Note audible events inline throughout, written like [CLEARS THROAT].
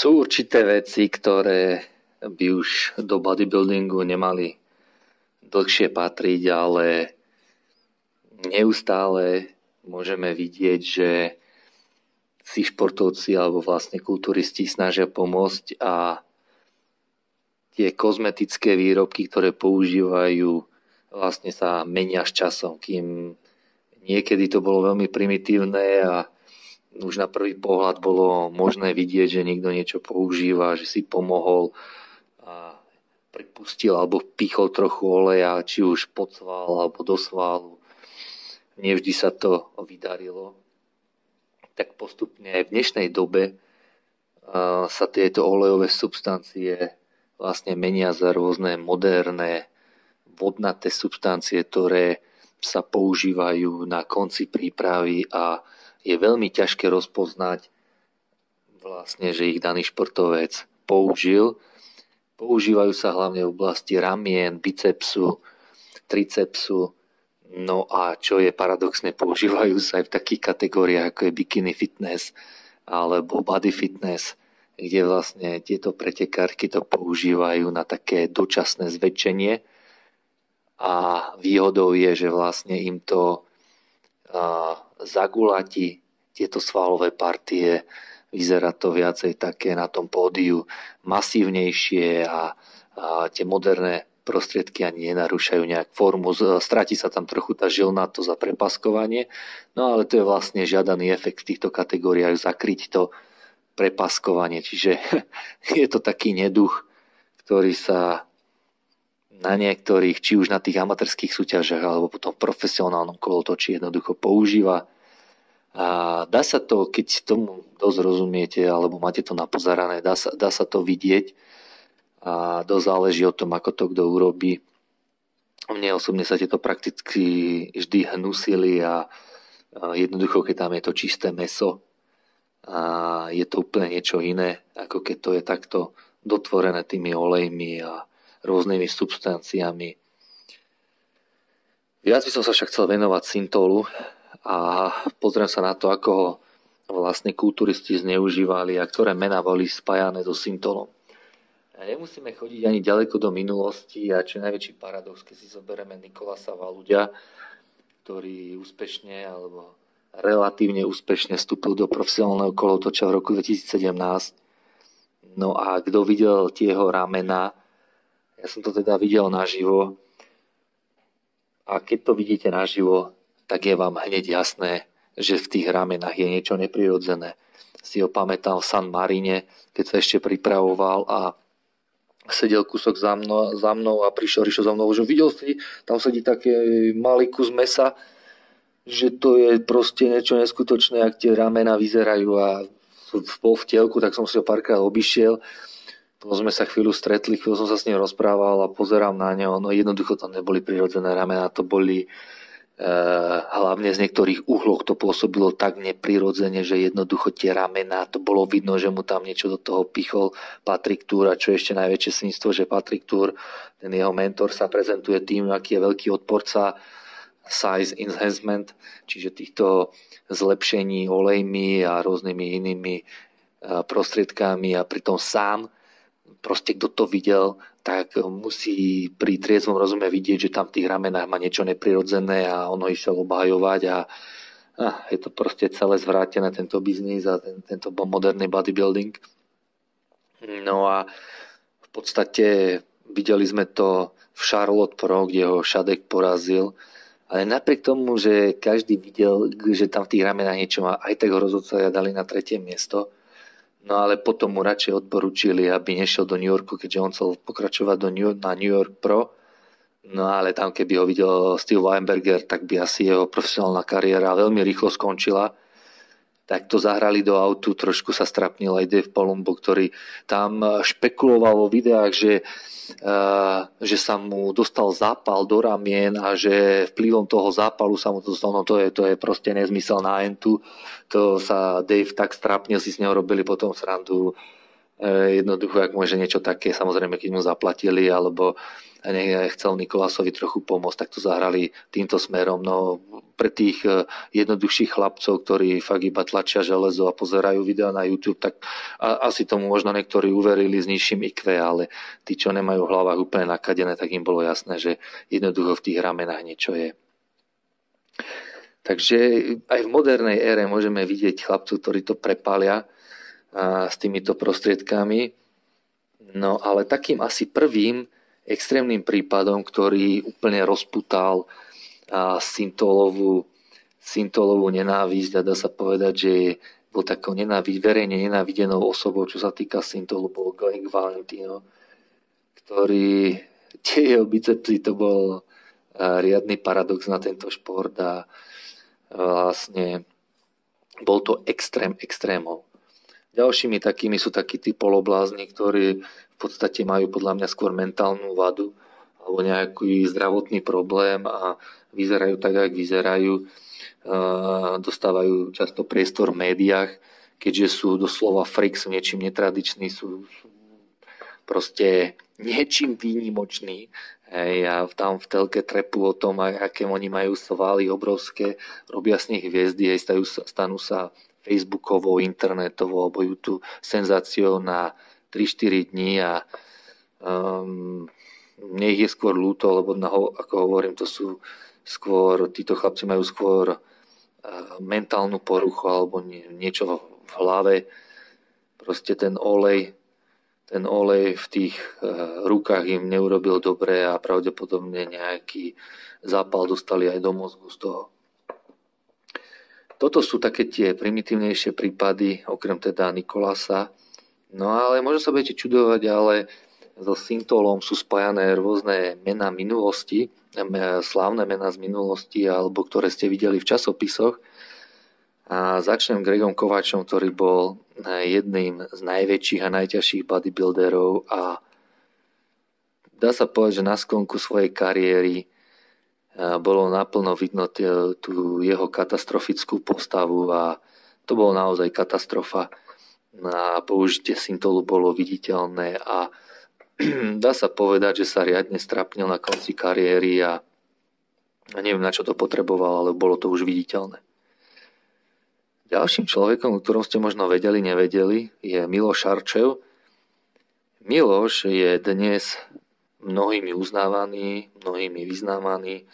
Sú určité veci, ktoré by už do bodybuildingu nemali dlhšie patriť, ale neustále môžeme vidieť, že si športovci alebo vlastne kulturisti snažia pomôcť a tie kozmetické výrobky, ktoré používajú, vlastne sa menia s časom, kým niekedy to bolo veľmi primitívne a už na prvý pohľad bolo možné vidieť, že niekto niečo používa, že si pomohol a pripustil alebo pichol trochu oleja, či už pod sval alebo do svalu. Nevždy sa to vydarilo. Tak postupne aj v dnešnej dobe sa tieto olejové substancie vlastne menia za rôzne moderné vodnaté substancie, ktoré sa používajú na konci prípravy a je veľmi ťažké rozpoznať vlastne, že ich daný športovec použil. Používajú sa hlavne v oblasti ramien, bicepsu, tricepsu, no a čo je paradoxne, používajú sa aj v takých kategóriách ako je bikini fitness alebo body fitness, kde vlastne tieto pretekárky to používajú na také dočasné zväčšenie a výhodou je, že vlastne im to zagulati tieto svalové partie, vyzerá to viacej také na tom pódiu masívnejšie a, a tie moderné prostriedky ani nenarúšajú nejak formu, stratí sa tam trochu tá žilná to za prepaskovanie, no ale to je vlastne žiadaný efekt v týchto kategóriách zakryť to prepaskovanie, čiže [LAUGHS] je to taký neduch, ktorý sa na niektorých, či už na tých amatérských súťažiach alebo potom v profesionálnom kolotoči jednoducho používa. A dá sa to, keď tomu dosť rozumiete alebo máte to napozerané, dá sa, dá sa to vidieť a dosť záleží o tom, ako to kto urobí. Mne osobne sa tieto prakticky vždy hnusili a jednoducho, keď tam je to čisté meso, a je to úplne niečo iné, ako keď to je takto dotvorené tými olejmi a rôznymi substanciami. Viac by som sa však chcel venovať syntolu a pozriem sa na to, ako ho vlastne kulturisti zneužívali a ktoré mená boli spájane so syntolom. Nemusíme chodiť ani ďaleko do minulosti a čo najväčší paradox, keď si zoberieme Nikolasa Valudia, ktorý úspešne alebo relatívne úspešne vstúpil do profesionálneho kolotoča v roku 2017. No a kto videl tie ramena, ja som to teda videl naživo. A keď to vidíte naživo, tak je vám hneď jasné, že v tých ramenách je niečo neprirodzené. Si ho pamätám v San Marine, keď sa ešte pripravoval a sedel kúsok za mnou, za mnou a prišiel Rišo za mnou, že videl si, tam sedí taký malý kus mesa, že to je proste niečo neskutočné, ak tie ramena vyzerajú a bol v telku, tak som si ho párkrát obišiel potom sme sa chvíľu stretli, chvíľu som sa s ním rozprával a pozerám na neho. No jednoducho to neboli prirodzené ramena, to boli e, hlavne z niektorých uhlov to pôsobilo tak neprirodzene, že jednoducho tie ramena, to bolo vidno, že mu tam niečo do toho pichol Patrick Tour a čo ešte najväčšie svinstvo, že Patrick Tour, ten jeho mentor sa prezentuje tým, aký je veľký odporca size enhancement, čiže týchto zlepšení olejmi a rôznymi inými e, prostriedkami a pritom sám proste kto to videl, tak musí pri triezvom rozume vidieť, že tam v tých ramenách má niečo neprirodzené a ono išiel obhajovať a, a je to proste celé zvrátené tento biznis a ten, tento moderný bodybuilding. No a v podstate videli sme to v Charlotte Pro, kde ho Šadek porazil, ale napriek tomu, že každý videl, že tam v tých ramenách niečo má, aj tak ho rozhodcovia dali na tretie miesto No ale potom mu radšej odporúčili, aby nešiel do New Yorku, keďže on chcel pokračovať do New, na New York Pro. No ale tam, keby ho videl Steve Weinberger, tak by asi jeho profesionálna kariéra veľmi rýchlo skončila tak to zahrali do autu, trošku sa strapnil aj Dave Palumbo, ktorý tam špekuloval vo videách, že, uh, že sa mu dostal zápal do ramien a že vplyvom toho zápalu sa mu to dostal, no to je, to je proste nezmysel na entu. To sa Dave tak strapnil, si s neho robili potom srandu jednoducho, ak môže niečo také, samozrejme, keď mu zaplatili, alebo chcel Nikolásovi trochu pomôcť, tak to zahrali týmto smerom. No, pre tých e, jednoduchších chlapcov, ktorí fakt iba tlačia železo a pozerajú videa na YouTube, tak asi tomu možno niektorí uverili s nižším IQ, ale tí, čo nemajú v hlavách úplne nakadené, tak im bolo jasné, že jednoducho v tých ramenách niečo je. Takže aj v modernej ére môžeme vidieť chlapcov, ktorí to prepália s týmito prostriedkami. No ale takým asi prvým extrémnym prípadom, ktorý úplne rozputal Sintolovú, Sintolovú nenávisť a dá sa povedať, že bol takou nenávid, verejne nenávidenou osobou, čo sa týka Sintolu, bol Greg Valentino, ktorý [LAUGHS] tie jeho bicepsy, to bol riadny paradox na tento šport a vlastne bol to extrém extrémov. Ďalšími takými sú takí tí poloblázni, ktorí v podstate majú podľa mňa skôr mentálnu vadu alebo nejaký zdravotný problém a vyzerajú tak, ako vyzerajú. Dostávajú často priestor v médiách, keďže sú doslova freaks, niečím netradiční, sú, sú proste niečím výnimoční. Hej, a tam v telke trepu o tom, aké oni majú svaly obrovské, robia z nich hviezdy, hej, stajú, stanú sa facebookovou, internetovou alebo YouTube senzáciou na 3-4 dní a um, mne ich je skôr ľúto, lebo na, ako hovorím, to sú skôr, títo chlapci majú skôr uh, mentálnu poruchu alebo nie, niečo v, v hlave. Proste ten olej, ten olej v tých uh, rukách im neurobil dobre a pravdepodobne nejaký zápal dostali aj do mozgu z toho. Toto sú také tie primitívnejšie prípady, okrem teda Nikolasa. No ale môže sa budete čudovať, ale so Sintolom sú spájané rôzne mená minulosti, slávne mená z minulosti, alebo ktoré ste videli v časopisoch. A začnem Gregom Kovačom, ktorý bol jedným z najväčších a najťažších bodybuilderov a dá sa povedať, že na sklonku svojej kariéry bolo naplno vidno tú jeho katastrofickú postavu a to bolo naozaj katastrofa. A použitie syntolu bolo viditeľné a [CLEARS THROAT] dá sa povedať, že sa riadne strapnil na konci kariéry a neviem na čo to potreboval, ale bolo to už viditeľné. Ďalším človekom, ktorom ste možno vedeli, nevedeli, je Miloš Šarčev. Miloš je dnes mnohými uznávaný, mnohými vyznávaný, e,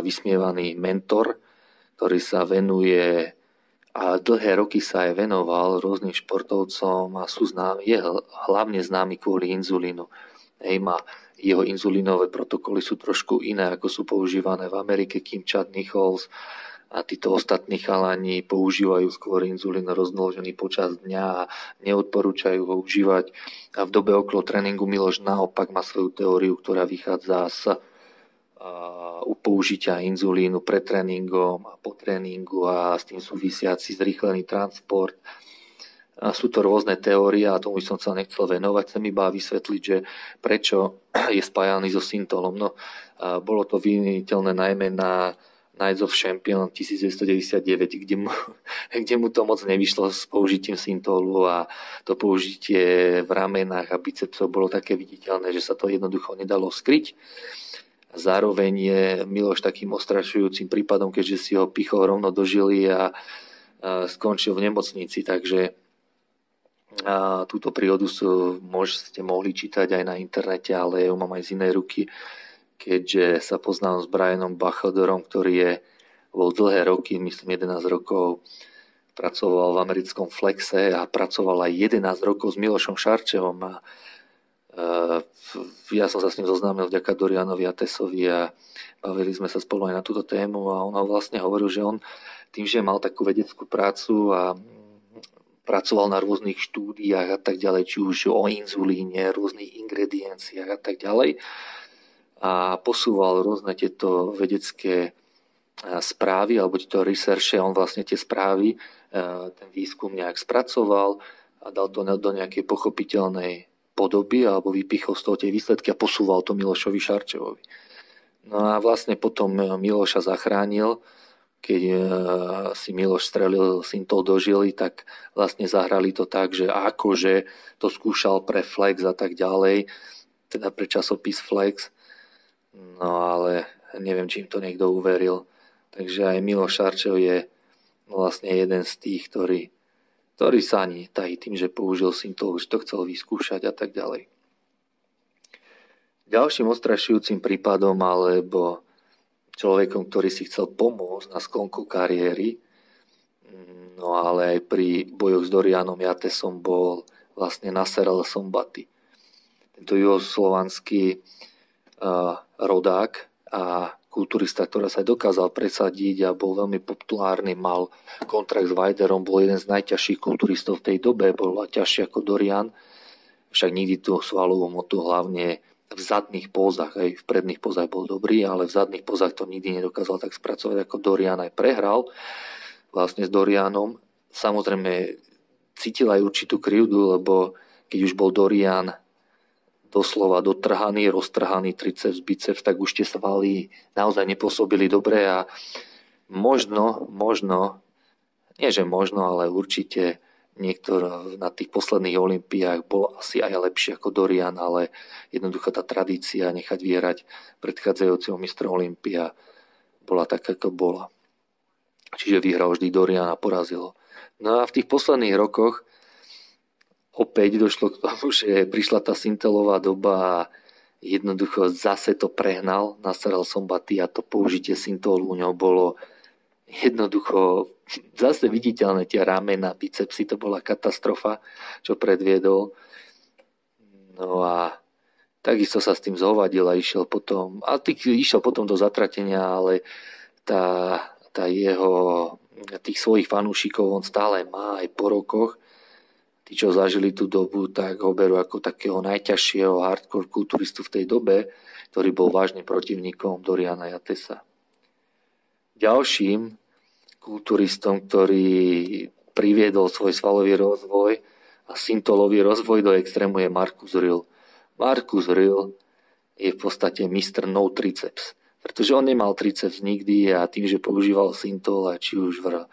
vysmievaný mentor, ktorý sa venuje a dlhé roky sa aj venoval rôznym športovcom a sú známy, je hlavne známy kvôli inzulínu. Hej, má, jeho inzulínové protokoly sú trošku iné, ako sú používané v Amerike, kým Chad Nichols a títo ostatní chalani používajú skôr inzulín rozložený počas dňa a neodporúčajú ho užívať. A v dobe okolo tréningu Miloš naopak má svoju teóriu, ktorá vychádza z u použitia inzulínu pred tréningom a po tréningu a s tým súvisiaci zrýchlený transport. A sú to rôzne teórie a tomu som sa nechcel venovať. Chcem iba vysvetliť, že prečo je spájaný so syntolom. No, bolo to vyniteľné najmä na Knights of Champion 1999, kde mu, [LAUGHS] kde mu to moc nevyšlo s použitím syntolu a to použitie v ramenách a bicepsov bolo také viditeľné, že sa to jednoducho nedalo skryť. Zároveň je Miloš takým ostrašujúcim prípadom, keďže si ho pichol rovno do žily a, a skončil v nemocnici, takže a túto príhodu môžete mohli čítať aj na internete, ale ju mám aj z inej ruky keďže sa poznám s Brianom Bachodorom, ktorý je, bol dlhé roky, myslím 11 rokov, pracoval v americkom Flexe a pracoval aj 11 rokov s Milošom Šarčevom a uh, ja som sa s ním zoznámil vďaka Dorianovi a Tesovi a bavili sme sa spolu aj na túto tému a on vlastne hovoril, že on tým, že mal takú vedeckú prácu a pracoval na rôznych štúdiách a tak ďalej, či už o inzulíne, rôznych ingredienciách a tak ďalej, a posúval rôzne tieto vedecké e, správy alebo tieto researche, on vlastne tie správy, e, ten výskum nejak spracoval a dal to do nejakej pochopiteľnej podoby alebo vypichol z toho tie výsledky a posúval to Milošovi Šarčevovi. No a vlastne potom Miloša zachránil keď e, si Miloš strelil Sintol do žily, tak vlastne zahrali to tak, že akože to skúšal pre Flex a tak ďalej, teda pre časopis Flex. No ale neviem, či im to niekto uveril. Takže aj Miloš Šarčov je vlastne jeden z tých, ktorý, ktorý sa ani tají tým, že použil Sintol, že to chcel vyskúšať a tak ďalej. Ďalším ostrašujúcim prípadom alebo človekom, ktorý si chcel pomôcť na sklonku kariéry, no ale aj pri bojoch s Dorianom Jatesom bol vlastne Nasser Sombaty. Tento juhoslovanský uh, rodák a kulturista, ktorý sa dokázal presadiť a bol veľmi populárny, mal kontrakt s Vajderom, bol jeden z najťažších kulturistov v tej dobe, bol ťažší ako Dorian, však nikdy tú svalovú motu hlavne v zadných pózach, aj v predných pózach bol dobrý, ale v zadných pózach to nikdy nedokázal tak spracovať ako Dorian aj prehral vlastne s Dorianom. Samozrejme cítil aj určitú krivdu, lebo keď už bol Dorian doslova dotrhaný, roztrhaný triceps, biceps, tak už tie svaly naozaj nepôsobili dobre a možno, možno, nie že možno, ale určite niektor na tých posledných olimpiách bol asi aj lepší ako Dorian, ale jednoducho tá tradícia nechať vierať predchádzajúceho mistra Olympia bola tak, ako bola. Čiže vyhral vždy Dorian a porazilo. No a v tých posledných rokoch opäť došlo k tomu, že prišla tá Sintelová doba a jednoducho zase to prehnal. Nasaral som baty a to použitie Sintolu u ňou bolo jednoducho zase viditeľné tie ramena, bicepsy, to bola katastrofa, čo predviedol. No a takisto sa s tým zhovadil a išiel potom, a tých, išiel potom do zatratenia, ale tá, tá jeho, tých svojich fanúšikov on stále má aj po rokoch. Tí, čo zažili tú dobu, tak ho berú ako takého najťažšieho hardcore kulturistu v tej dobe, ktorý bol vážnym protivníkom Doriana Jatesa. Ďalším kulturistom, ktorý priviedol svoj svalový rozvoj a syntolový rozvoj do extrému je Markus Rill. Markus Rill je v podstate mistr no triceps, pretože on nemal triceps nikdy a tým, že používal syntol a či už v,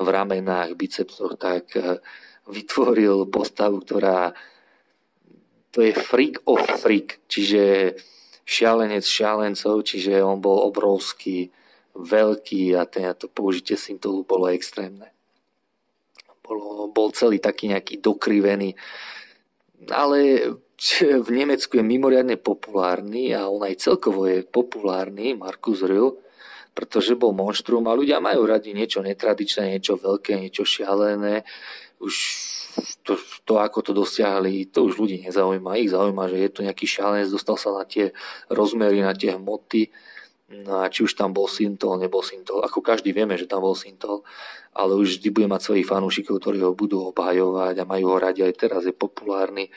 v ramenách, bicepsoch, tak eh, vytvoril postavu, ktorá to je freak of freak, čiže šialenec šialencov, čiže on bol obrovský, veľký a ten, to použitie syntolu bolo extrémne. Bolo, bol celý taký nejaký dokrivený, ale [LAUGHS] v Nemecku je mimoriadne populárny a on aj celkovo je populárny, Markus Rühl, pretože bol monštrum a ľudia majú radi niečo netradičné, niečo veľké, niečo šialené. Už to, to, ako to dosiahli, to už ľudí nezaujíma. Ich zaujíma, že je to nejaký šialenec, dostal sa na tie rozmery, na tie hmoty No a či už tam bol Sintol, nebol Sintol, ako každý vieme, že tam bol Sintol, ale už vždy bude mať svojich fanúšikov, ktorí ho budú obhajovať a majú ho radi aj teraz, je populárny.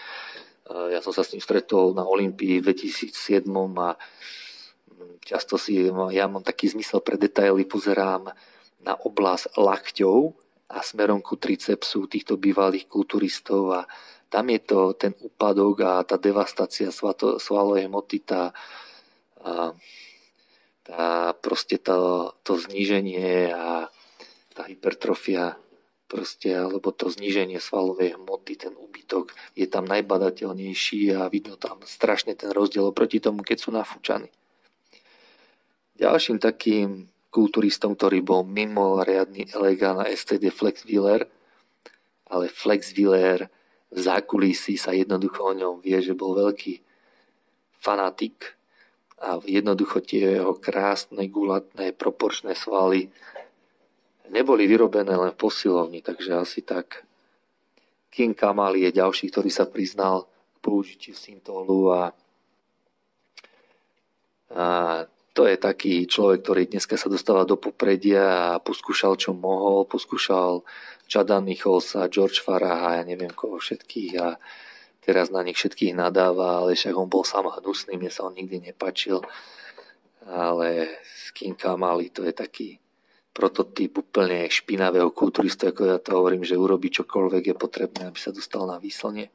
Ja som sa s ním stretol na Olympii v 2007 a často si, ja mám taký zmysel pre detaily, pozerám na oblasť lakťov a smerom ku tricepsu týchto bývalých kulturistov a tam je to ten úpadok a tá devastácia svalovej hmoty, tá, a, tá proste to, to zníženie a tá hypertrofia proste, alebo to zníženie svalovej hmoty, ten úbytok je tam najbadateľnejší a vidno tam strašne ten rozdiel oproti tomu, keď sú nafúčaní. Ďalším takým kulturistom, ktorý bol mimo riadny elegán a STD Flex Wheeler, ale Flex Wheeler v zákulisí sa jednoducho o ňom vie, že bol veľký fanatik a jednoducho tie jeho krásne, gulatné, proporčné svaly neboli vyrobené len v posilovni, takže asi tak. King Kamal je ďalší, ktorý sa priznal k použitiu syntolu a, a to je taký človek, ktorý dneska sa dostáva do popredia a poskúšal, čo mohol. Poskúšal Chada Nicholsa, George Farah a ja neviem koho všetkých a teraz na nich všetkých nadáva, ale však on bol sám hnusný, mne sa on nikdy nepačil. Ale King Kamali to je taký prototyp úplne špinavého kulturistu, ako ja to hovorím, že urobí čokoľvek je potrebné, aby sa dostal na výslnie.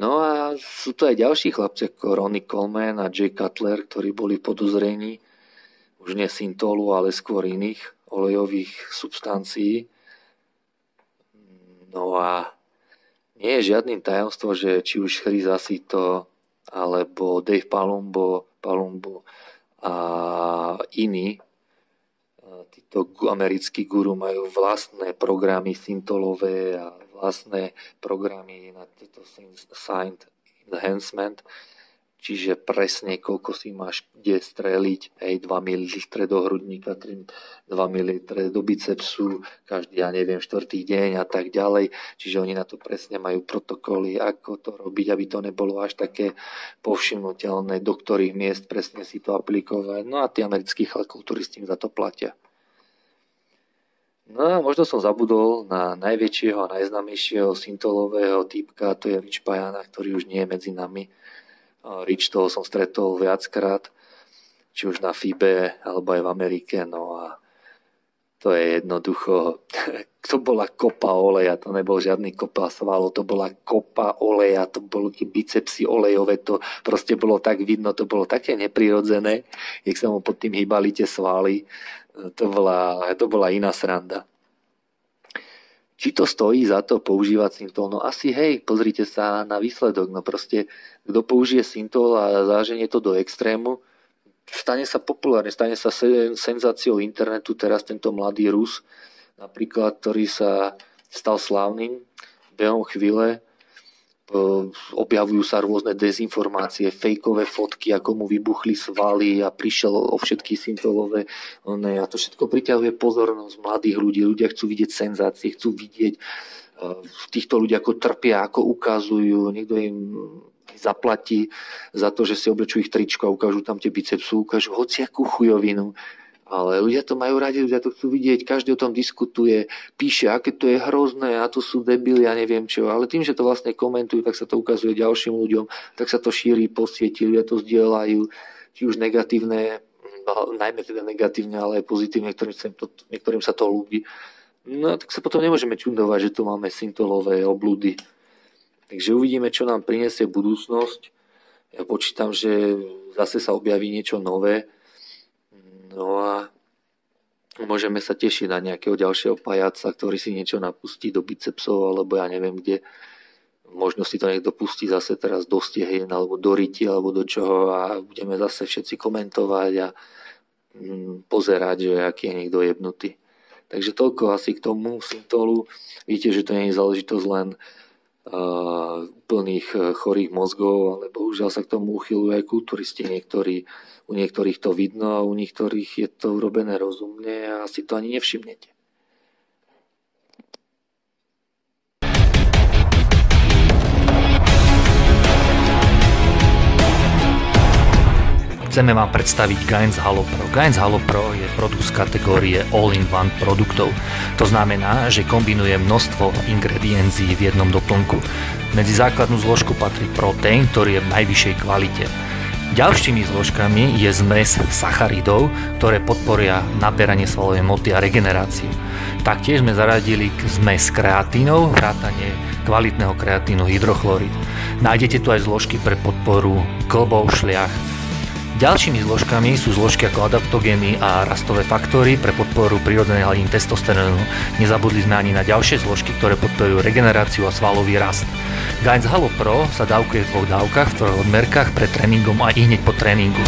No a sú to aj ďalší chlapci ako Ronnie Coleman a Jay Cutler, ktorí boli podozrení už nie syntolu, ale skôr iných olejových substancií. No a nie je žiadnym tajomstvom, že či už Chris Asito alebo Dave Palumbo, Palumbo a iní títo americkí guru majú vlastné programy syntolové a vlastné programy na tieto signed enhancement, čiže presne koľko si máš kde streliť, hej, 2 ml do hrudníka, 2 ml do bicepsu, každý, ja neviem, štvrtý deň a tak ďalej. Čiže oni na to presne majú protokoly, ako to robiť, aby to nebolo až také povšimnutelné, do ktorých miest presne si to aplikovať. No a tí americkí kulturisti za to platia. No možno som zabudol na najväčšieho a najznámejšieho syntolového typka, to je Rich Pajana, ktorý už nie je medzi nami. Rich toho som stretol viackrát, či už na FIBE, alebo aj v Amerike, no a to je jednoducho, [LAUGHS] to bola kopa oleja, to nebol žiadny kopa svalov, to bola kopa oleja, to bolo tie bicepsy olejové, to proste bolo tak vidno, to bolo také neprirodzené, jak sa mu pod tým hýbali tie svaly, to bola, to bola iná sranda. Či to stojí za to používať syntol? No asi hej, pozrite sa na výsledok. No proste, kto použije syntol a záženie to do extrému, stane sa populárne, stane sa senzáciou internetu teraz tento mladý Rus, napríklad, ktorý sa stal slávnym behom chvíle, objavujú sa rôzne dezinformácie, fejkové fotky, ako mu vybuchli svaly a prišiel o všetky syntolové. Ne, a to všetko priťahuje pozornosť mladých ľudí. Ľudia chcú vidieť senzácie, chcú vidieť týchto ľudí, ako trpia, ako ukazujú. Niekto im zaplatí za to, že si oblečú ich tričko a ukážu tam tie bicepsy, ukážu hociakú chujovinu ale ľudia to majú radi, ľudia to chcú vidieť, každý o tom diskutuje, píše, aké to je hrozné a to sú debili, ja neviem čo. Ale tým, že to vlastne komentujú, tak sa to ukazuje ďalším ľuďom, tak sa to šíri po sieti, ľudia to zdieľajú, či už negatívne, no, najmä teda negatívne, ale aj pozitívne, niektorým sa to, niektorým sa to ľúbi. No tak sa potom nemôžeme čudovať, že tu máme syntolové oblúdy. Takže uvidíme, čo nám prinesie budúcnosť. Ja počítam, že zase sa objaví niečo nové No a môžeme sa tešiť na nejakého ďalšieho pajaca, ktorý si niečo napustí do bicepsov, alebo ja neviem kde. Možno si to niekto pustí zase teraz do stehien, alebo do ryti, alebo do čoho a budeme zase všetci komentovať a mm, pozerať, že aký je niekto jebnutý. Takže toľko asi k tomu syntolu. Vidíte, že to nie je záležitosť len úplných e, chorých mozgov, ale bohužiaľ sa k tomu uchylujú aj kulturisti. Niektorí, u niektorých to vidno a u niektorých je to urobené rozumne a si to ani nevšimnete. Chceme vám predstaviť Gains Halo Pro. Gains Halo Pro je produkt z kategórie All-in-One produktov. To znamená, že kombinuje množstvo ingrediencií v jednom doplnku. Medzi základnú zložku patrí proteín, ktorý je v najvyššej kvalite. Ďalšími zložkami je zmes sacharidov, ktoré podporia naberanie svalovej moty a regeneráciu. Taktiež sme zaradili zmes kreatínov, vrátanie kvalitného kreatínu hydrochlorid. Nájdete tu aj zložky pre podporu klbov, šliach, Ďalšími zložkami sú zložky ako adaptogény a rastové faktory pre podporu prírodzenej hladiny testosterónu. Nezabudli sme ani na ďalšie zložky, ktoré podporujú regeneráciu a svalový rast. Gains Halo Pro sa dávkuje v dvoch dávkach v troch odmerkách pred tréningom a i hneď po tréningu.